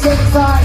take five.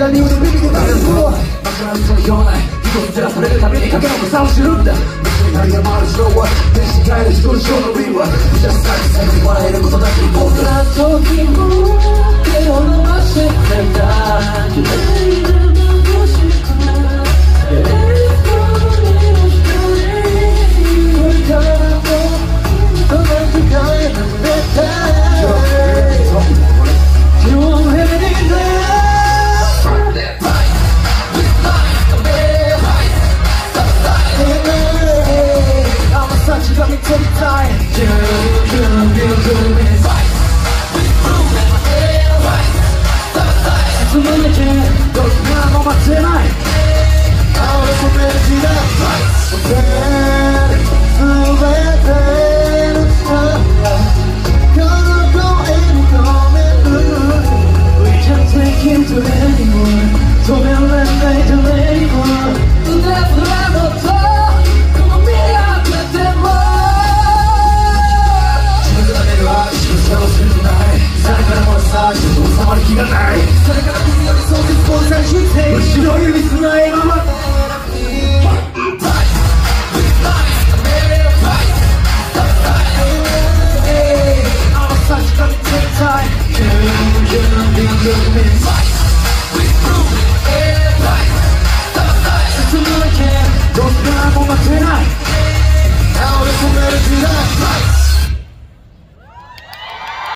何にもできることなんだぞバカな嘘を言わない人を照らされるためにかけらもさを知るんだ Dünyaya marj rova Beşik ayrı şunu şunu riva Just like sen bana ele kutada bir tempo Pra que eu não achei verdade